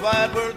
why wide world going.